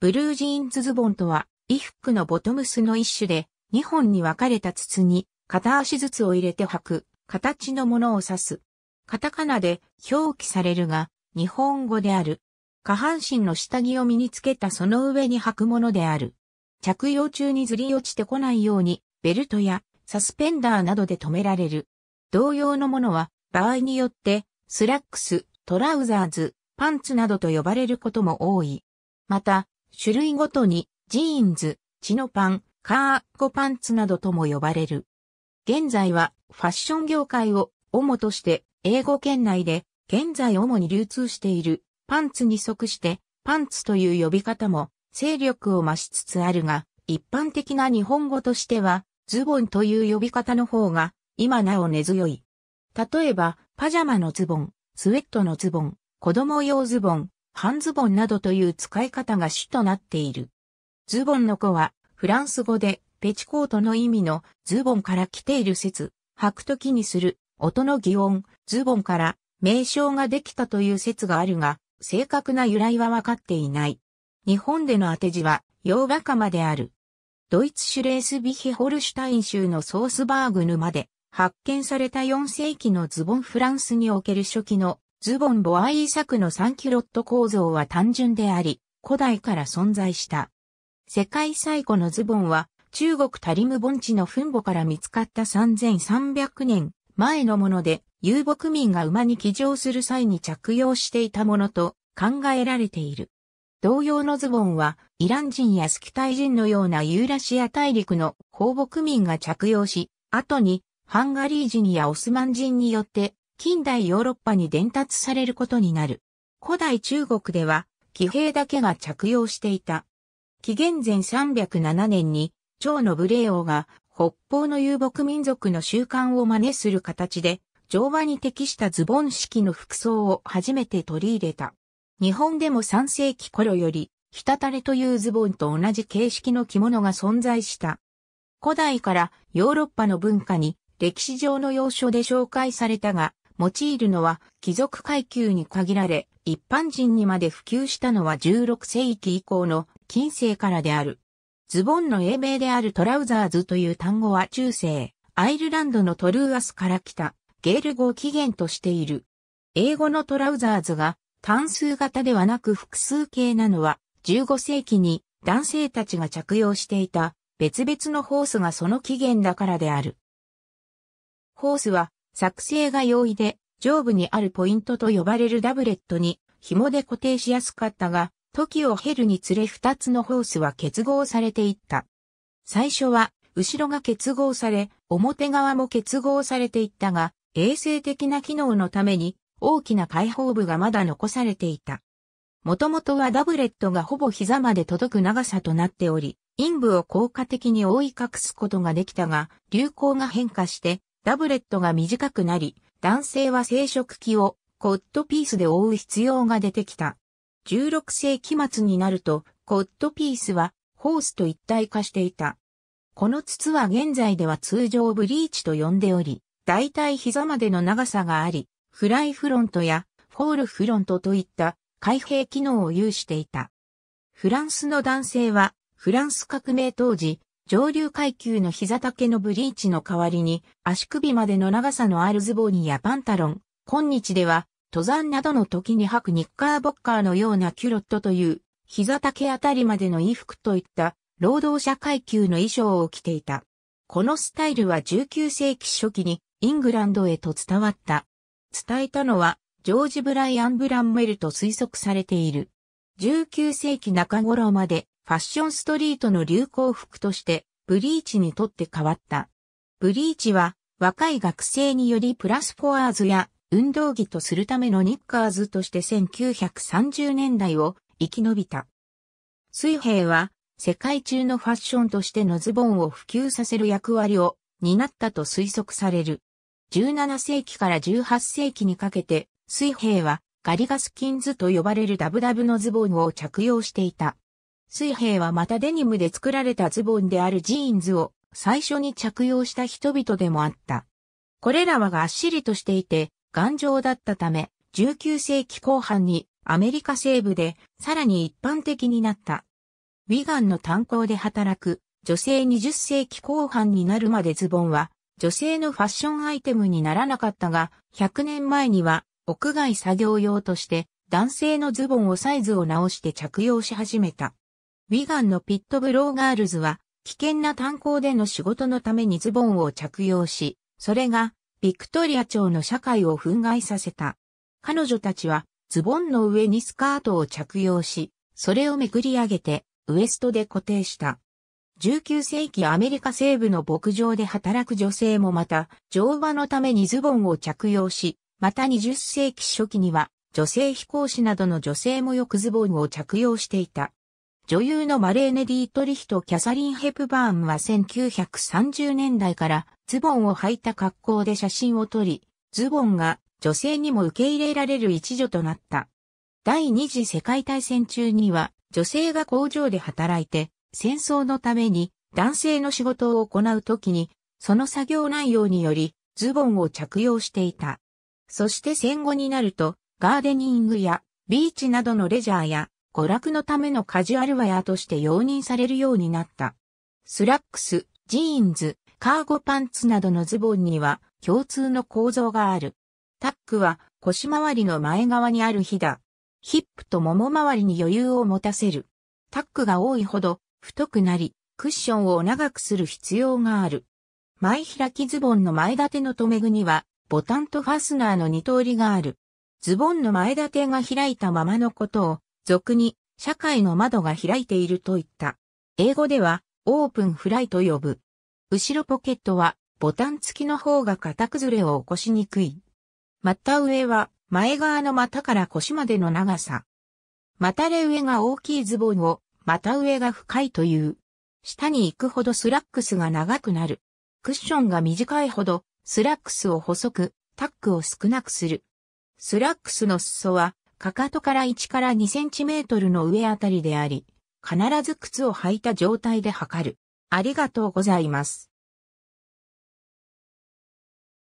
ブルージーンズズボンとは、衣服のボトムスの一種で、2本に分かれた筒に片足ずつを入れて履く形のものを指す。カタカナで表記されるが、日本語である。下半身の下着を身につけたその上に履くものである。着用中にずり落ちてこないように、ベルトやサスペンダーなどで止められる。同様のものは、場合によって、スラックス、トラウザーズ、パンツなどと呼ばれることも多い。また、種類ごとに、ジーンズ、チノパン、カーゴパンツなどとも呼ばれる。現在は、ファッション業界を主として、英語圏内で、現在主に流通している、パンツに即して、パンツという呼び方も、勢力を増しつつあるが、一般的な日本語としては、ズボンという呼び方の方が、今なお根強い。例えば、パジャマのズボン、スウェットのズボン、子供用ズボン、半ズボンなどという使い方が主となっている。ズボンの子は、フランス語で、ペチコートの意味のズボンから来ている説、履くときにする音の擬音、ズボンから名称ができたという説があるが、正確な由来はわかっていない。日本での当て字は、洋和カである。ドイツシュレースビヒホルシュタイン州のソースバーグ沼で発見された4世紀のズボンフランスにおける初期のズボンボアイー作の3キロット構造は単純であり、古代から存在した。世界最古のズボンは中国タリム盆地の墳墓から見つかった3300年前のもので、遊牧民が馬に騎乗する際に着用していたものと考えられている。同様のズボンは、イラン人やスキタイ人のようなユーラシア大陸の放牧民が着用し、後にハンガリー人やオスマン人によって近代ヨーロッパに伝達されることになる。古代中国では、騎兵だけが着用していた。紀元前307年に、趙の武霊王が北方の遊牧民族の習慣を真似する形で、乗馬に適したズボン式の服装を初めて取り入れた。日本でも3世紀頃より、ひたたれというズボンと同じ形式の着物が存在した。古代からヨーロッパの文化に歴史上の要所で紹介されたが、用いるのは貴族階級に限られ、一般人にまで普及したのは16世紀以降の近世からである。ズボンの英名であるトラウザーズという単語は中世、アイルランドのトルーアスから来たゲール語を起源としている。英語のトラウザーズが単数型ではなく複数形なのは15世紀に男性たちが着用していた別々のホースがその起源だからである。ホースは作成が容易で、上部にあるポイントと呼ばれるダブレットに紐で固定しやすかったが、時を経るにつれ二つのホースは結合されていった。最初は、後ろが結合され、表側も結合されていったが、衛生的な機能のために、大きな開放部がまだ残されていた。もともとはダブレットがほぼ膝まで届く長さとなっており、陰部を効果的に覆い隠すことができたが、流行が変化して、ダブレットが短くなり、男性は生殖器をコットピースで覆う必要が出てきた。16世紀末になると、コットピースはホースと一体化していた。この筒は現在では通常ブリーチと呼んでおり、大体膝までの長さがあり、フライフロントやフォールフロントといった開閉機能を有していた。フランスの男性は、フランス革命当時、上流階級の膝丈のブリーチの代わりに足首までの長さのあるズボンやパンタロン、今日では登山などの時に履くニッカーボッカーのようなキュロットという膝丈あたりまでの衣服といった労働者階級の衣装を着ていた。このスタイルは19世紀初期にイングランドへと伝わった。伝えたのはジョージ・ブライアン・ブランメルと推測されている。19世紀中頃までファッションストリートの流行服として、ブリーチにとって変わった。ブリーチは、若い学生によりプラスフォアーズや運動着とするためのニッカーズとして1930年代を生き延びた。水兵は世界中のファッションとしてのズボンを普及させる役割を担ったと推測される。17世紀から18世紀にかけて水兵はガリガスキンズと呼ばれるダブダブのズボンを着用していた。水兵はまたデニムで作られたズボンであるジーンズを最初に着用した人々でもあった。これらはがっしりとしていて頑丈だったため、19世紀後半にアメリカ西部でさらに一般的になった。ウィガンの炭鉱で働く女性20世紀後半になるまでズボンは女性のファッションアイテムにならなかったが、100年前には屋外作業用として男性のズボンをサイズを直して着用し始めた。ウィガンのピットブローガールズは危険な炭鉱での仕事のためにズボンを着用し、それがビクトリア朝の社会を憤慨させた。彼女たちはズボンの上にスカートを着用し、それをめくり上げてウエストで固定した。19世紀アメリカ西部の牧場で働く女性もまた乗馬のためにズボンを着用し、また20世紀初期には女性飛行士などの女性もよくズボンを着用していた。女優のマレーネ・ディートリヒとキャサリン・ヘプバーンは1930年代からズボンを履いた格好で写真を撮り、ズボンが女性にも受け入れられる一助となった。第二次世界大戦中には女性が工場で働いて戦争のために男性の仕事を行うときにその作業内容によりズボンを着用していた。そして戦後になるとガーデニングやビーチなどのレジャーや娯楽のためのカジュアルウェアとして容認されるようになった。スラックス、ジーンズ、カーゴパンツなどのズボンには共通の構造がある。タックは腰回りの前側にあるひだ。ヒップともも周りに余裕を持たせる。タックが多いほど太くなり、クッションを長くする必要がある。前開きズボンの前立ての留め具には、ボタンとファスナーの二通りがある。ズボンの前立てが開いたままのことを俗に社会の窓が開いていると言った。英語ではオープンフライと呼ぶ。後ろポケットはボタン付きの方が型崩れを起こしにくい。股上は前側の股から腰までの長さ。股上が大きいズボンを股上が深いという。下に行くほどスラックスが長くなる。クッションが短いほどスラックスを細く、タックを少なくする。スラックスの裾はかかとから1から2センチメートルの上あたりであり、必ず靴を履いた状態で測る。ありがとうございます。